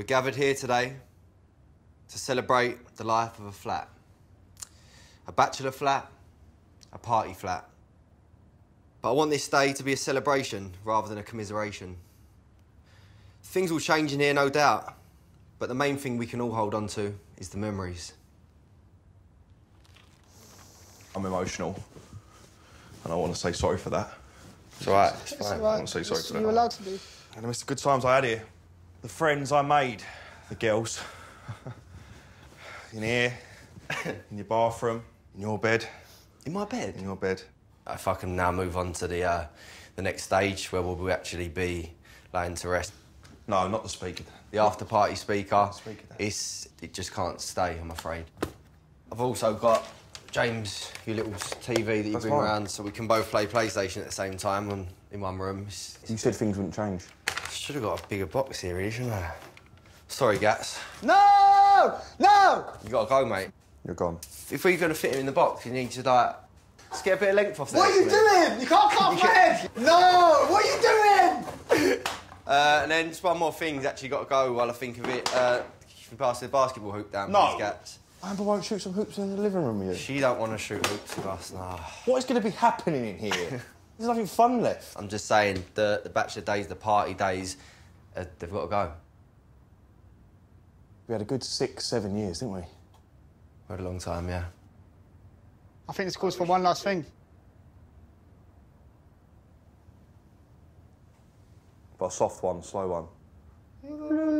We're gathered here today to celebrate the life of a flat. A bachelor flat, a party flat. But I want this day to be a celebration rather than a commiseration. Things will change in here, no doubt, but the main thing we can all hold on to is the memories. I'm emotional, and I want to say sorry for that. It's all right, it's It's fine. all right. I want to say sorry for that. You're allowed to be. And I miss the good times I had here, the friends I made, the girls. in here, in your bathroom, in your bed, In my bed? in your bed. If I can now move on to the, uh, the next stage where we'll actually be laying to rest. No, not the speaker. The after party speaker, Speaker it's, it just can't stay, I'm afraid. I've also got James, your little TV that you That's bring fine. around so we can both play PlayStation at the same time on, in one room. It's, You said things wouldn't change. Should have got a bigger box here, really, shouldn't I? Sorry, Gats. No! No! You gotta go, mate. You're gone. If we're gonna fit him in the box, you need to, like, just get a bit of length off there. What are you for doing? You can't cut off my head! No! What are you doing? Uh, and then just one more thing, actually got to go while I think of it. Uh, you can pass the basketball hoop down, No. please, Gats. Amber won't shoot some hoops in the living room with you. She don't want to shoot hoops with us, no. What is going to be happening in here? There's nothing fun left. I'm just saying, the, the bachelor days, the party days, uh, they've got to go. We had a good six, seven years, didn't we? We had a long time, yeah. I think it's calls for one last thing. But a soft one, slow one.